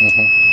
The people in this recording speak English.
Mm-hmm.